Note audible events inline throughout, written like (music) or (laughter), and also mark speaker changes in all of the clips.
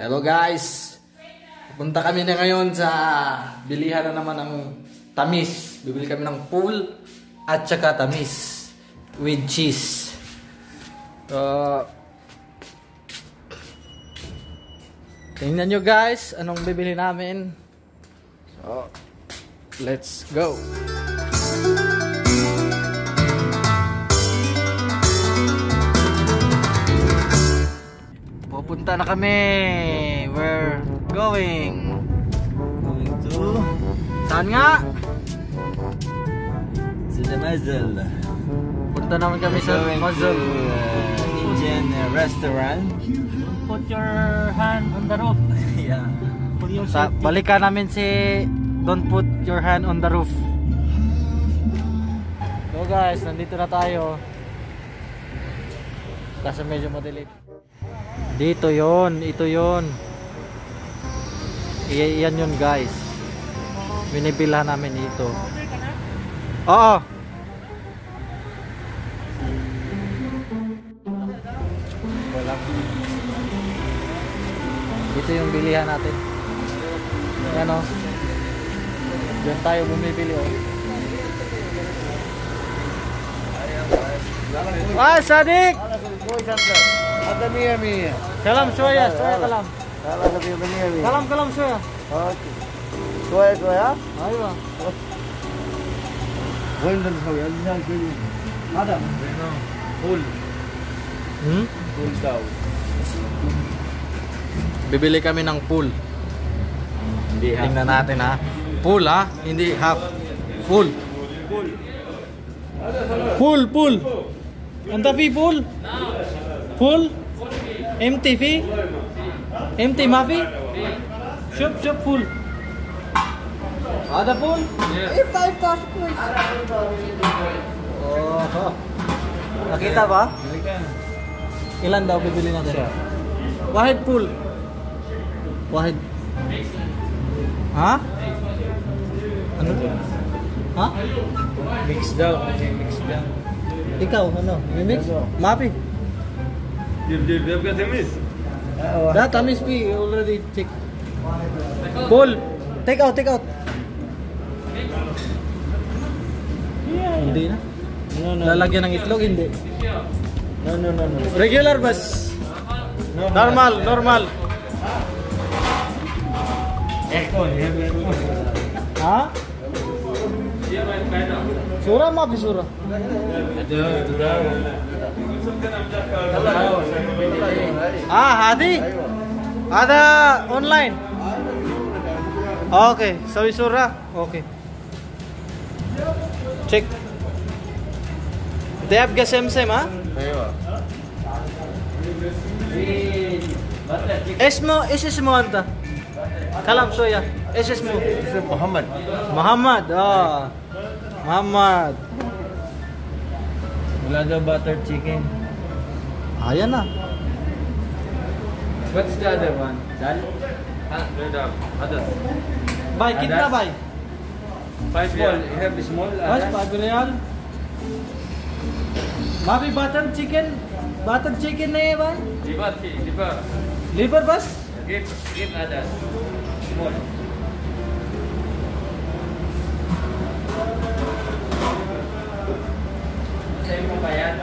Speaker 1: Hello guys! Punta kami na ngayon sa bilihan na naman ng tamis. Bibili kami ng pool at saka tamis with cheese. So, tingnan nyo guys anong bibili namin. So, let's go! Pupunta na kami. We're going.
Speaker 2: Going to
Speaker 1: Saan nga?
Speaker 2: Cinemazel.
Speaker 1: Punta naman kami sa
Speaker 2: to
Speaker 1: Mazal.
Speaker 2: uh, Indian uh, restaurant.
Speaker 3: Put your hand on the roof. (laughs)
Speaker 2: yeah.
Speaker 3: For your
Speaker 1: Sa, balikan namin si Don't put your hand on the roof. So guys, nandito na tayo. Kasi medyo madilim. Dito yon, ito yon. Iyan yun guys. Binibila namin ito. Oo. Dito yung bilihan natin. Ano? Diyan tayo bumibili oh. Ah, Sadik!
Speaker 2: Ah, Sadik! Adamia mia.
Speaker 1: Kalam soya, soya kalam.
Speaker 2: Kalam adamia mia.
Speaker 1: Kalam kalam soya.
Speaker 2: Okay. Soya soya.
Speaker 1: Aywa.
Speaker 2: Golden dan soya, jangan kau ini. Ada. Full.
Speaker 1: Hmm?
Speaker 2: Full daw.
Speaker 1: Bibili kami ng pool. Hindi half. Tingnan natin ha. Pool ha, hindi half. Pool. Pool. Pool, pool. Ang tabi pool. Pool Empty fi? Empty ma fi? Shop, shop full. Ada full?
Speaker 4: Iftar, iftar, please.
Speaker 1: Oh. Nakita ba? Ilan daw bibili natin? Wahid full. Wahid. Ha? Ano? Ha?
Speaker 2: ميكس داو ميكس داو
Speaker 1: Ikaw, ano? Mimix? Mapi?
Speaker 2: They've, they've
Speaker 1: got Tamis. Uh, that Tamis we already take. Paul, take out, take out. Yeah. Hindi na.
Speaker 2: No, no.
Speaker 1: Lalagyan ng itlog, hindi.
Speaker 2: No, no, no, no.
Speaker 1: Regular bus. No, normal,
Speaker 2: no. normal. Aircon, aircon.
Speaker 1: Ha? Surah maaf surah.
Speaker 2: Ada, surah.
Speaker 1: Ah, Hadi? Ada online? Okay, so isura. Okay. Check. They have the same same,
Speaker 2: huh?
Speaker 1: Esmo, is Esmo anta? Kalam soya. Is Esmo?
Speaker 2: Is Muhammad.
Speaker 1: Muhammad, ah. Muhammad.
Speaker 2: Wala daw butter chicken.
Speaker 1: Ayan na.
Speaker 2: What's the other one? Dan? Ah,
Speaker 1: ada. Baik, kita baik.
Speaker 2: Five small. You have small.
Speaker 1: Uh, baik, five real. Mabi button chicken. Button chicken nih yun, bay?
Speaker 2: Liver, liver.
Speaker 1: Liver bas?
Speaker 2: Gip, gip ada. Small. Saya mau
Speaker 1: bayar.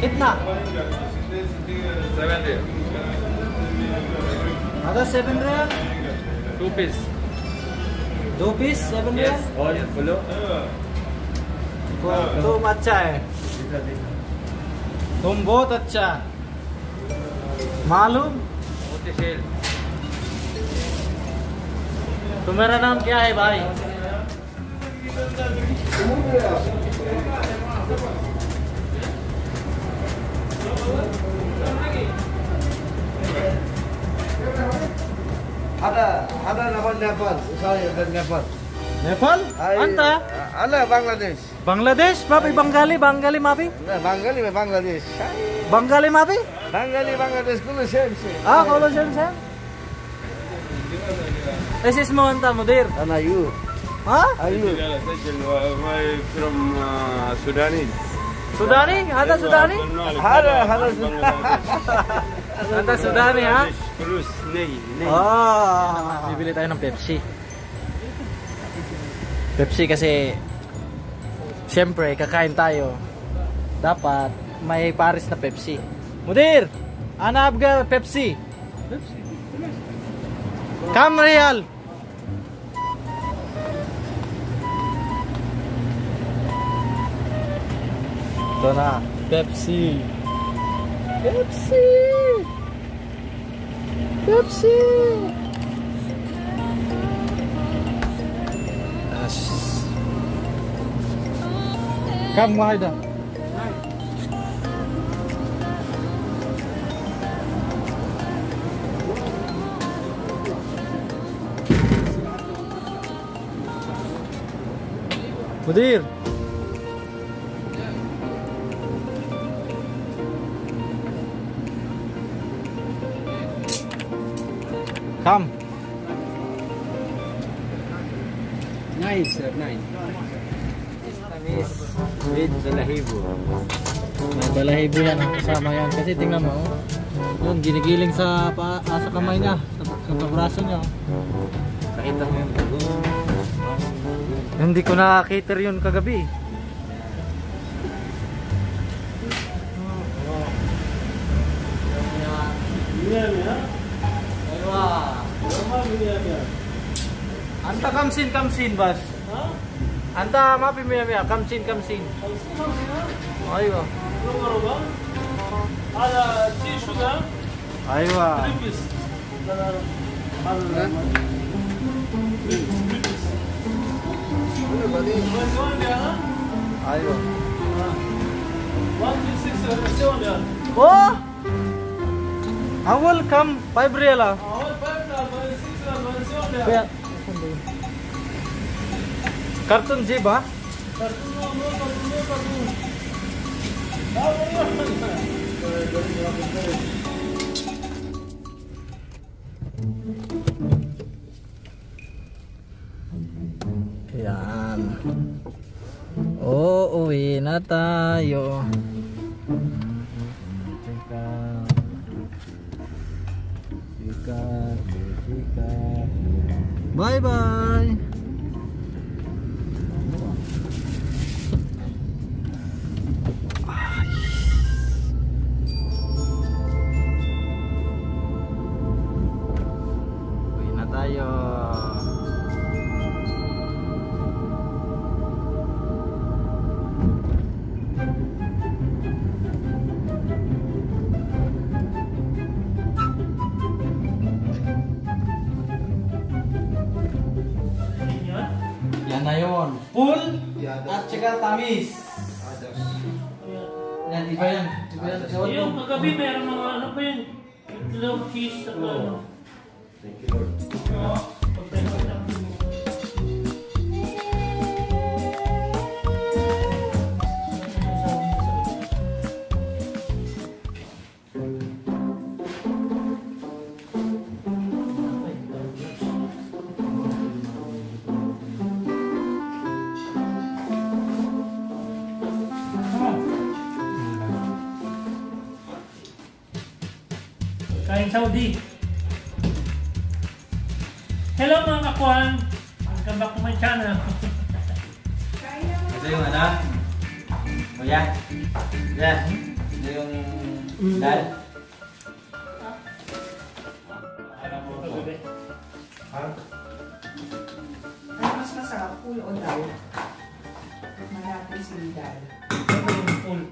Speaker 1: कितना
Speaker 2: seven
Speaker 1: अदर seven रहा
Speaker 2: two piece
Speaker 1: दो piece seven रेयर
Speaker 2: और बोलो।
Speaker 1: तुम अच्छा है। तुम बहुत अच्छा। मालूम? तुम्हारा तो नाम क्या है भाई?
Speaker 5: Nepal. Nepal.
Speaker 1: Nepal? Anta?
Speaker 5: Ala Bangladesh.
Speaker 1: Bangladesh? Mapi Bangali, Bangali mapi?
Speaker 5: Bangali me Bangladesh.
Speaker 1: Bangali mapi?
Speaker 5: Bangali Bangladesh kulo same same.
Speaker 1: Ah, kulo same same. This is mo anta
Speaker 5: mudir. Ana
Speaker 1: are
Speaker 5: you?
Speaker 6: Huh? Are you? From Sudanese?
Speaker 1: Sudanese. Hada Sudani?
Speaker 5: Hada, hada (laughs)
Speaker 1: Santa Sudani ha?
Speaker 2: Cruz, Ney.
Speaker 1: Ah, bibili tayo ng Pepsi. Pepsi kasi siyempre kakain tayo. Dapat may pares na Pepsi. Mudir, hanap ka Pepsi. Pepsi. Come real. Ito na. Pepsi. Pepsi. Oopsie. Come ngoài được. Mudir. Tom.
Speaker 2: Nine, sir. Nine. Tamis with balahibo.
Speaker 1: May balahibo yan ang kasama yan. Kasi tingnan mo, oh. yun, ginigiling sa, pa, ah, sa kamay niya, sa, sa braso niya.
Speaker 2: Nakita mo yung.
Speaker 1: Hindi ko nakakater yun kagabi. Yeah, yeah. Anta kamsin kamsin bas. Anta mapi miya miya kamsin kamsin. Aywa. Aywa. Aywa. Oh! Awal kam five real ah. Kaya Kartun jeep ah? Yan. Oo, uwi na tayo. Uwi na tayo. Yan na yun. Pool at saka tamis. Yan, iba yan. Iba yan. Ewan ko.
Speaker 3: Yung kagabi meron mga ano pa yun? Itlog, cheese, at ano. Kain Saudi. Hello mga kakuan. Welcome back to my channel.
Speaker 2: ito yung ano kuya kuya ito yung dal
Speaker 4: Ano mas masarap, pool o dal? Malapit si dal.
Speaker 3: Full.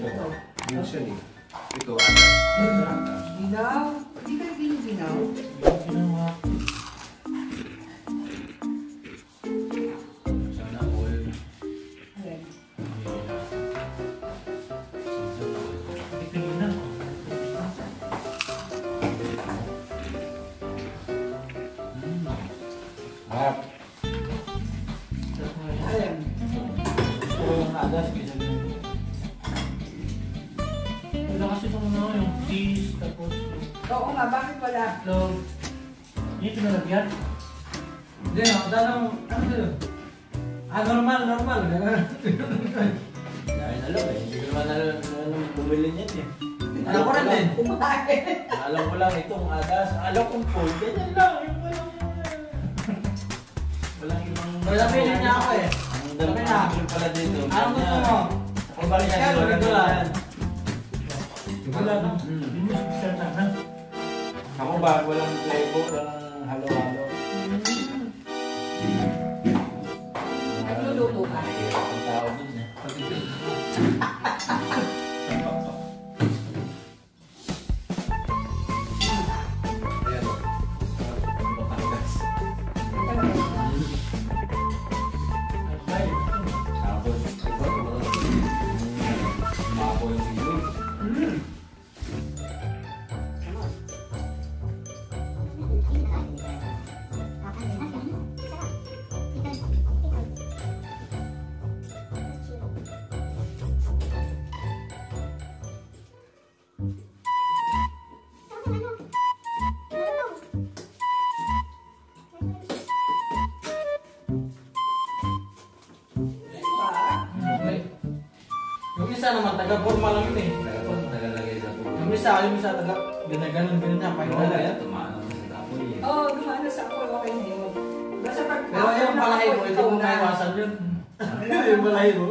Speaker 4: Ito.
Speaker 2: usually ito ano
Speaker 4: Ginaw. Hindi ka ginaw. Nga, bakit wala?
Speaker 3: itlog. Hindi pinalagyan.
Speaker 1: Hindi na, dahil ano yun? Ah, normal, normal.
Speaker 2: dahil alam eh. Hindi ko naman alam ano bumili niyan eh.
Speaker 1: Alam ko rin din.
Speaker 4: Kumain.
Speaker 2: Alam ko lang itong adas. Alam kong full. Ganyan lang. Yung walang... Walang ibang...
Speaker 1: Wala feeling niya ako eh.
Speaker 2: Ang dami na. Pala dito.
Speaker 1: Anong gusto mo? Kaya,
Speaker 2: yan,
Speaker 1: ganito
Speaker 2: wala
Speaker 1: lang.
Speaker 3: Wala na.
Speaker 2: Ako ba, walang flavor, walang halo-halo.
Speaker 4: Nagluluto ka.
Speaker 1: Taga-forma lang yun eh.
Speaker 2: Nagalagay sa tubo.
Speaker 1: Yung isa, yung isa, taga, ganyan-ganon, ganyan niya.
Speaker 2: Wala
Speaker 1: lang.
Speaker 2: yan, tumaano sa tapoy eh.
Speaker 4: Oo, oh, dumano sa ako. Okay na yun. Basta pag...
Speaker 1: Pero yung palahay mo, hindi mo maiwasan yun. (laughs) yung palahay mo.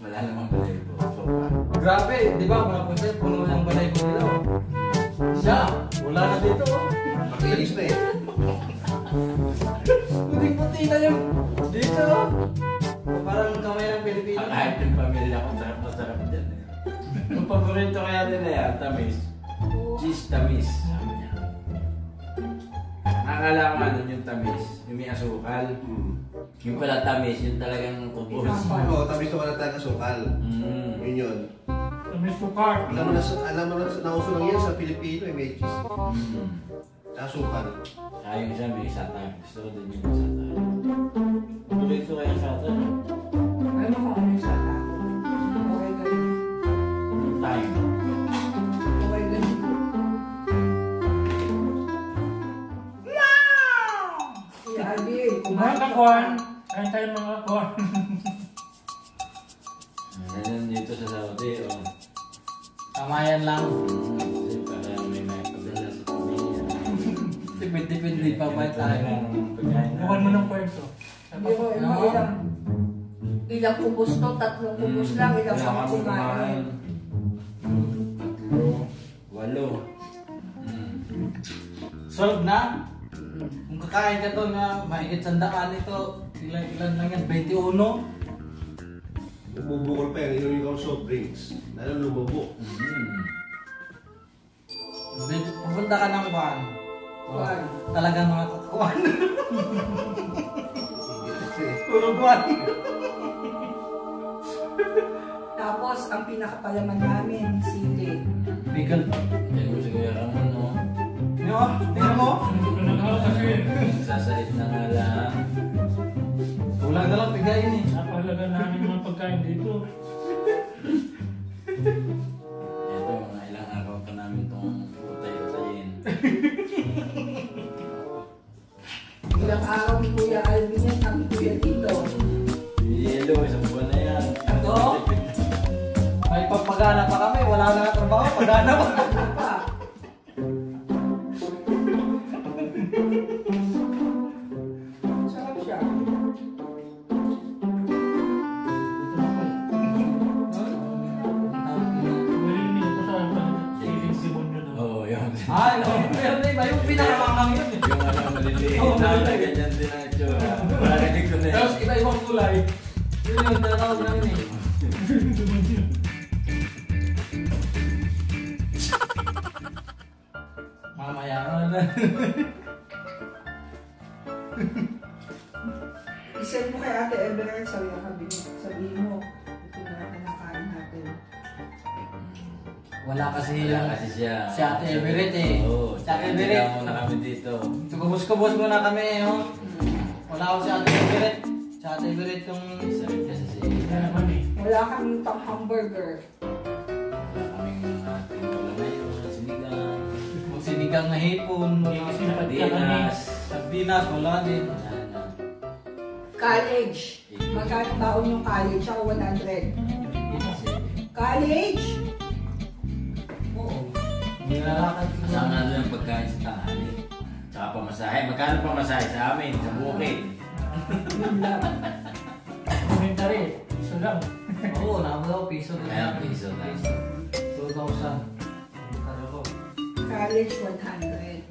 Speaker 2: Wala namang po. Sopa.
Speaker 1: Grabe, di ba? Mga punta, puno ng balay ko nila. oh. Siya, wala na dito. oh.
Speaker 5: Makilis na eh. (laughs)
Speaker 1: Puting-puti na yung dito. Oh. Parang kamay ng Pilipino.
Speaker 2: Ang kahit yung pamilya ko, sarap na sarap dyan. (laughs) Yung paborito kaya nila yan, tamis. Cheese tamis. Nakakala ko ano yung tamis, yung may asukal. Yung pala tamis, yung talagang kubos.
Speaker 4: Tama.
Speaker 5: Oo, tabi ko pala tayo sukal.
Speaker 2: Mm.
Speaker 5: Yun yun.
Speaker 3: may sukar.
Speaker 5: Alam mo na, alam mo na, nauso lang yan sa Pilipino, eh, may cheese.
Speaker 2: Mm.
Speaker 5: Sa sukal.
Speaker 2: Kaya yung isa may satay. Gusto ko din yung satay. Paborito ko yung satay.
Speaker 4: Ano kung ano yung sata? Okay, ganun.
Speaker 2: Time.
Speaker 4: Okay, ganun. Kuya Alvin,
Speaker 3: Kumain ka, Kwan. Kain tayo mga Kwan.
Speaker 2: Ganyan dito sa Saudi, oh.
Speaker 1: Kamayan lang.
Speaker 2: Kasi para may may padala sa pamilya.
Speaker 1: Tipid-tipid pa ba tayo?
Speaker 3: Bukan mo ng kwento.
Speaker 4: Hindi ko, ilang, ilang, ilang kubos to, tatlong kubos lang, ilang
Speaker 2: Kailangan
Speaker 4: pang
Speaker 2: mo
Speaker 4: kumain.
Speaker 2: Walo. Mm.
Speaker 1: Solve na. Kung kakain ka to na mahigit sandaan ito, ilan ilan lang yan? 21?
Speaker 5: Bubukol pa yan, yun yung soft drinks. Lalo lumubo.
Speaker 2: Mm.
Speaker 1: Pupunta ka ng buwan.
Speaker 4: Buwan.
Speaker 1: Talagang mga kakuan. (laughs) Buwan. (laughs)
Speaker 4: Tapos, ang pinakapalaman namin, sili.
Speaker 1: Bigel pa.
Speaker 2: Yan mo siguro ang ano.
Speaker 1: Yo, tingnan mo.
Speaker 2: Sasalit na nga lang.
Speaker 1: Kulang na lang pigayin eh.
Speaker 3: Napahalaga namin mga pagkain dito.
Speaker 1: May pagpagana pa kami, wala na trabaho, pagana pa.
Speaker 4: Isend mo kay Ate Everett, sabi mo, sabi mo, sabihin mo, ito na ang kinakain natin.
Speaker 1: Wala kasi
Speaker 2: Wala
Speaker 1: yung...
Speaker 2: kasi siya.
Speaker 1: Si Ate Everett eh.
Speaker 2: Oo,
Speaker 1: Si Ate Everett.
Speaker 2: mo na kami dito.
Speaker 1: Kubos-kubos muna kami, oh. Wala ako si Ate Everett. Si Ate Everett yung...
Speaker 2: Sabi kasi si...
Speaker 3: Kaya naman eh.
Speaker 4: Wala kaming pang hamburger.
Speaker 1: Na hipon.
Speaker 2: Sardinas.
Speaker 1: Sardinas, wala din.
Speaker 4: College. Magkano baon yung college? Ako 100. College?
Speaker 1: Oo. Nilalakad ko.
Speaker 2: Kasama na doon ang pagkain sa tanghali. Tsaka pamasahe. Magkano pamasahe sa amin? Sa bukid.
Speaker 4: Yun lang.
Speaker 3: Komentary. Iso lang.
Speaker 1: Oo, nakabot ako piso.
Speaker 2: Kaya piso na.
Speaker 1: 2,000.
Speaker 4: College 100.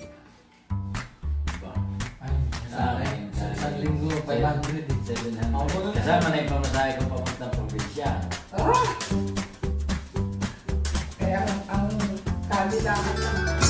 Speaker 2: Diba?
Speaker 1: Ay, sa akin. Sa isang linggo, 500. eh.
Speaker 2: 700.
Speaker 1: Ako na-
Speaker 2: Kasama na yung pamasahe ko papunta probinsya.
Speaker 4: Ah! Kaya ang, ang kabilaan ng